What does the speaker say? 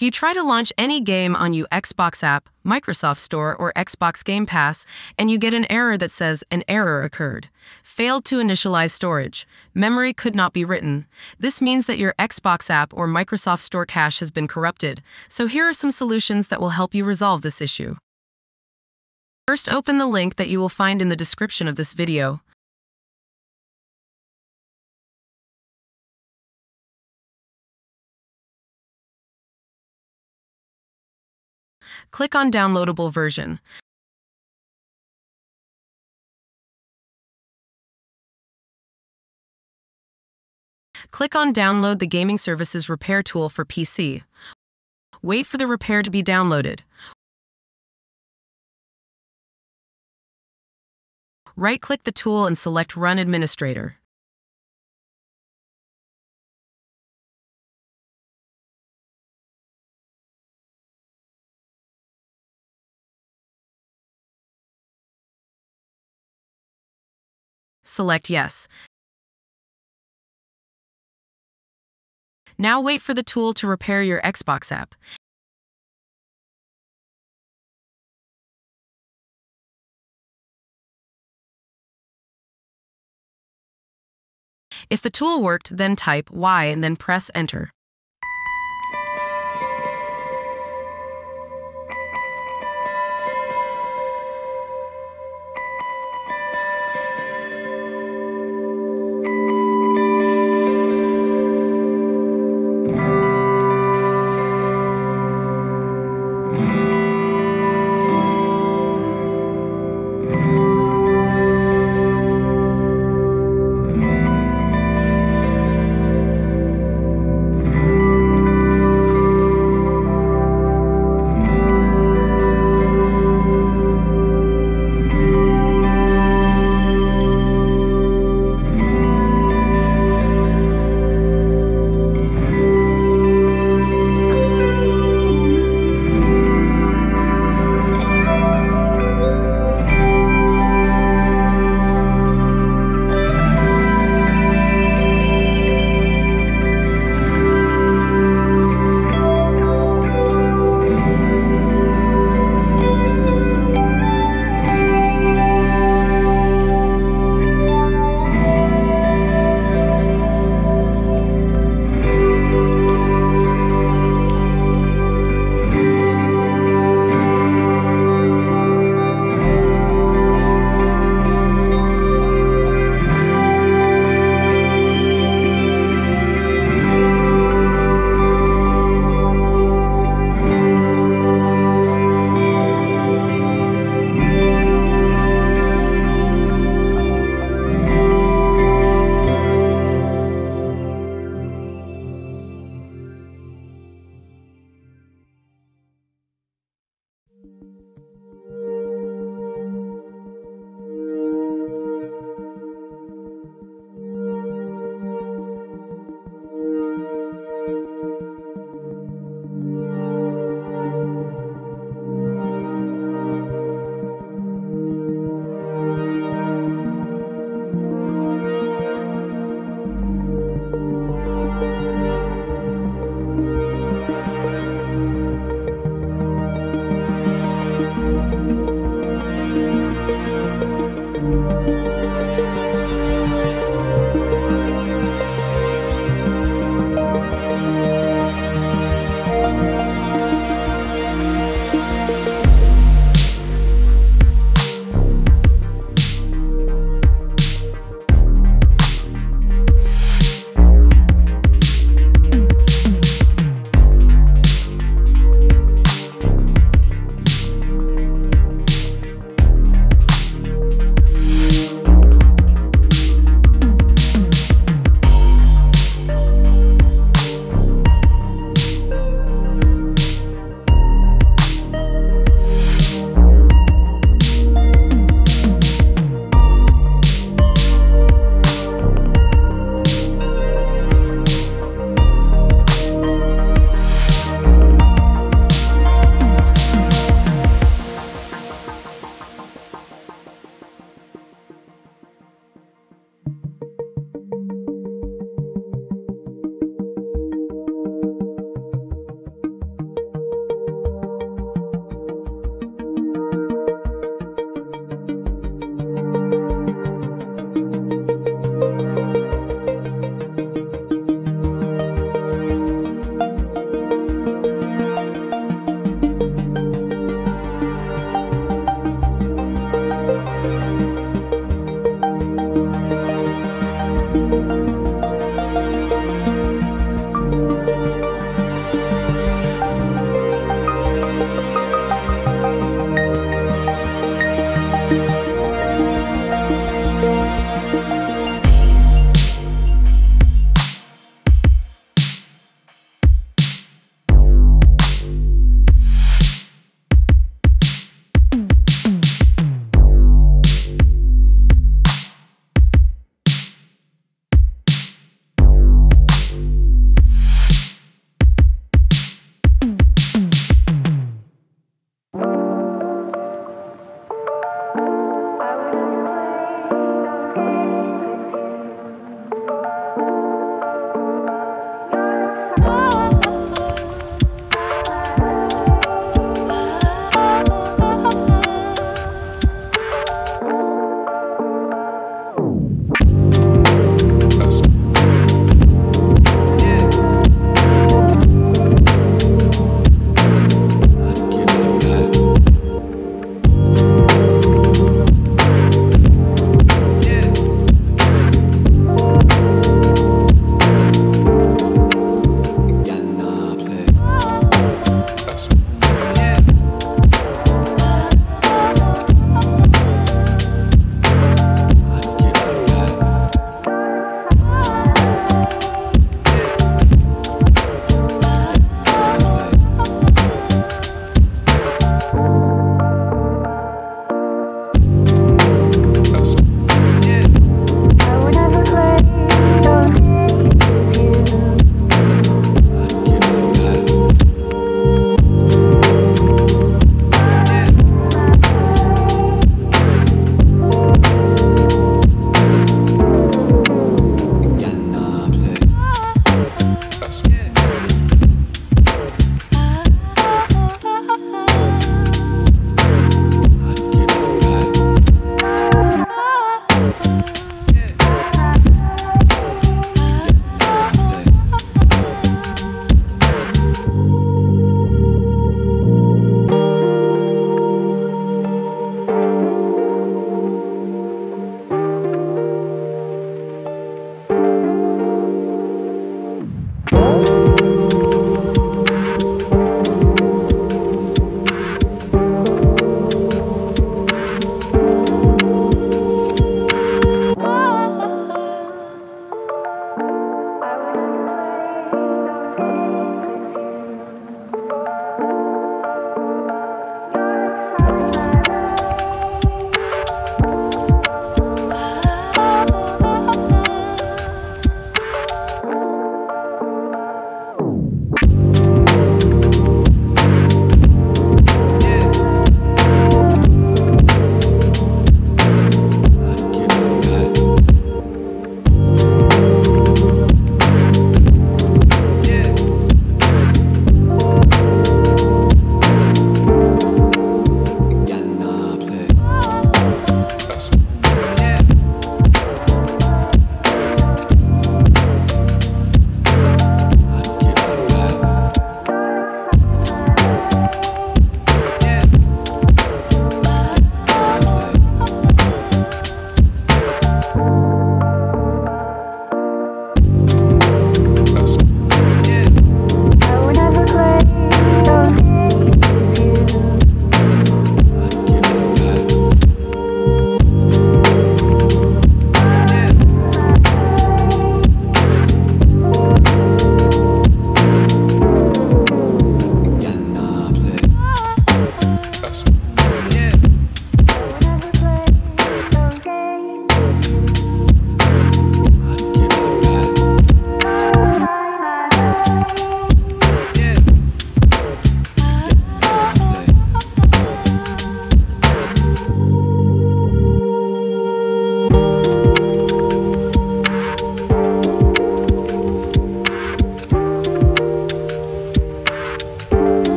If you try to launch any game on your Xbox app, Microsoft Store, or Xbox Game Pass, and you get an error that says an error occurred, failed to initialize storage, memory could not be written, this means that your Xbox app or Microsoft Store cache has been corrupted. So here are some solutions that will help you resolve this issue. First, open the link that you will find in the description of this video. Click on Downloadable Version. Click on Download the Gaming Services Repair Tool for PC. Wait for the repair to be downloaded. Right-click the tool and select Run Administrator. Select Yes. Now wait for the tool to repair your Xbox app. If the tool worked, then type Y and then press Enter. Thanks.